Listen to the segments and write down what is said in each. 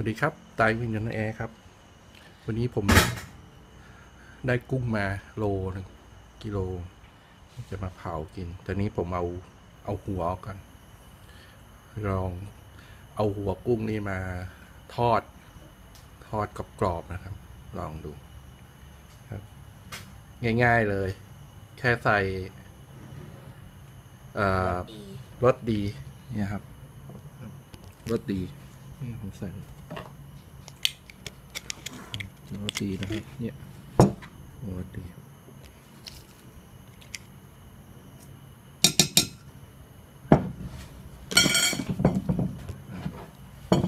วัสดีครับ ตายวินยนต์แอร์ครับ วันนี้ผมได้กุ้งมาโลหนึ่งกิโล จะมาเผากิน แต่นี้ผมเอาเอาหัวออกก่อนลองเอาหัวกุ้งนี่มาทอด ทอดกรอบๆนะครับ ลองดูครับ ง่ายๆเลย แค่ใส่เอ่อดีรสดี เนี่ยครับรสดีนี่ผมใส่ รสดีนะครับเนี่ยรสดี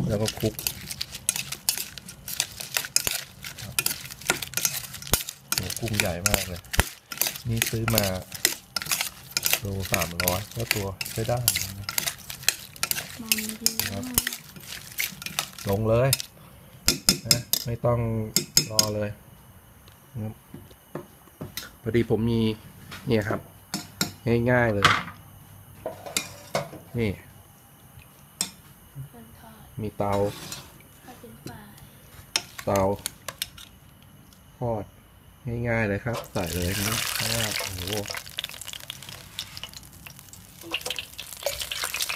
แล้วก็คลุกครับโหกุ้งใหญ่มากเลย นี่ซื้อมาโลสามร้อยก็ตัวใช้ได้นะมันดีครัมาบกลงเลยนะ ไม่ต้องรอเลยนะครับพอดีผมมีเนี่ยครับ ง่ายๆเลย นี่ มีเตา เตาทอดง่ายๆเลยครับ ใส่เลยนะเพราะว่าโอ้โห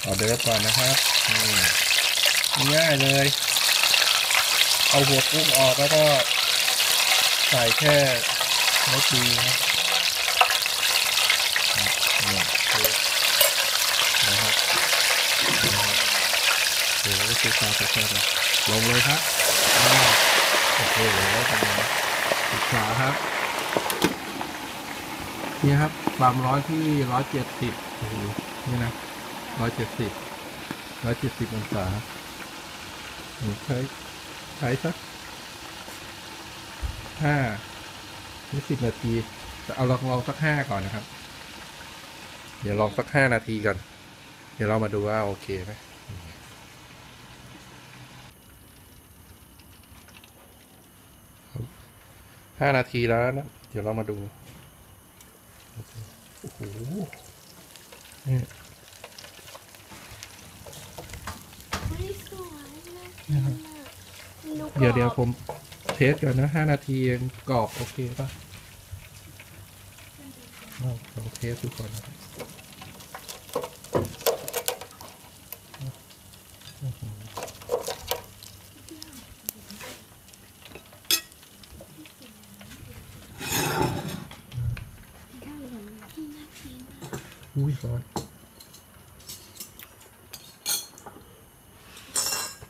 ออเดอร์ก่อนนะครับง่ายเลย เอาหัวกุ้งออกแล้วก็ใส่แค่เม็ดดีนะครับเนี่ยคือนะครับนะครับโอ้โหสุดยอดสุดยอดเลยลงเลยครับอ่าโอ้โหทำไมศึกษาครับนี่ครับความร้อนที่ร้อยเจ็ดสิบโอ้โหนี่นะร้อยเจ็ดสิบร้อยเจ็ดสิบองศาผมใช้ ใช้สักห้าหรือสิบนาทีแต่เอาลองลองสักห้าก่อนนะครับ เดี๋ยวลองสักห้านาทีก่อน เดี๋ยวเรามาดูว่าโอเคไหมห้านาทีแล้วนะ เดี๋ยวเรามาดูโอ้โหนี่เฮ้ยสวยนะนะครับดู เดี๋ยวเดี๋ยวผมเทสก่อนนะห้านาทีเองกรอบโอเคป่ะลองลองเทสดูก่อนนะอุ้ยร้อน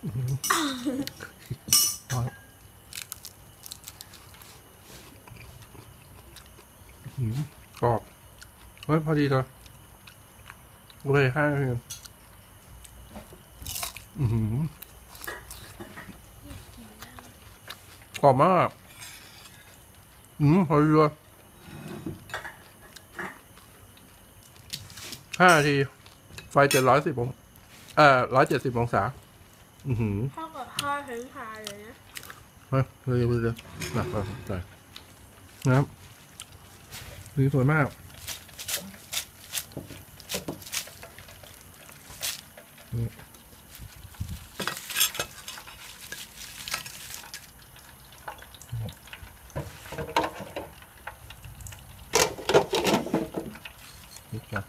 อื้อหือร้อนอื้อหือ กรอบ เฮ้ย พอดีเลยเลยห้านาทีอือหือกรอบมาก อืมพอดีเลยห้านาที ไฟเจ็ดร้อยสิบองเอ่อร้อยเจ็ดสิบองศา อือหือเท่ากับทอดทั้งชายเลยนะ เฮ้ยเลยเลยเลยหนักไปใส่นะครับ สีสวยมาก นี่นี่จ้ะ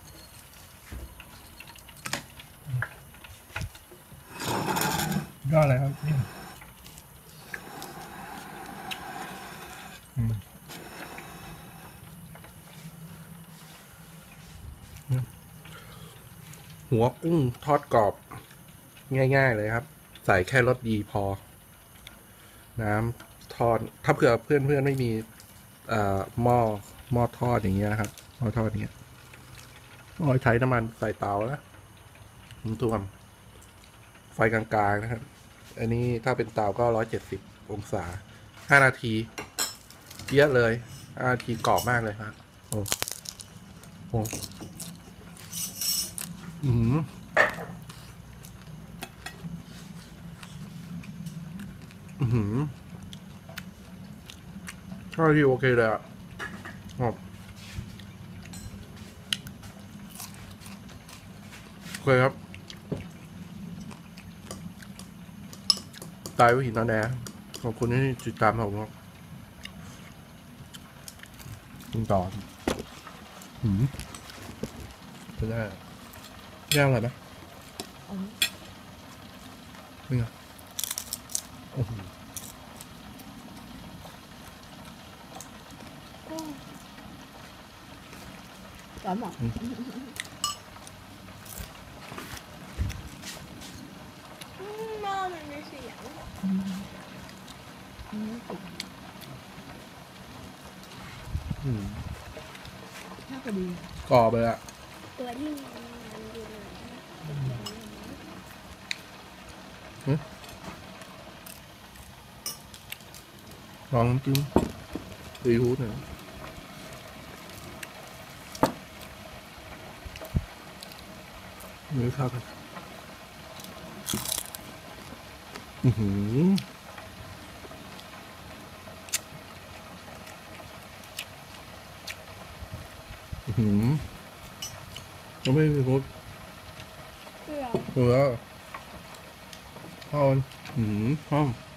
ยอดเลยครับนี่ อืม หัวกุ้งทอดกรอบ ง่าย ๆ เลยครับ ใส่แค่รสดีพอ น้ำทอด ถ้าเผื่อเพื่อนๆไม่มีอ่อหม้อหม้อทอดอย่างเงี้ยครับหม้อทอดอย่างเงี้ยก็ใช้น้ำมันใส่เตานะผมทวม ไฟกลางๆนะครับ อันนี้ถ้าเป็นเตาก็ร้อยเจ็ดสิบองศาห้านาทีเยอะเลยอาทีกรอบมากเลยครับโอ้โห อืมอืมใช่ที่โอเคเลยอะครับโอเคครับ ตายวิหินนะแดนขอบคุณที่ติดตามผมครับกินต่อหืมไม่ได้ ra ngoài bạn ừ. mình à ừ. Cảm ơn. Ừ. ừ. ừ. Cò bờ ạ. Cò đi. Ừ. Ngon chứ Đi hút này Người khác Ừ. Ừ. Nó mới một. Được. Được. 嗯好。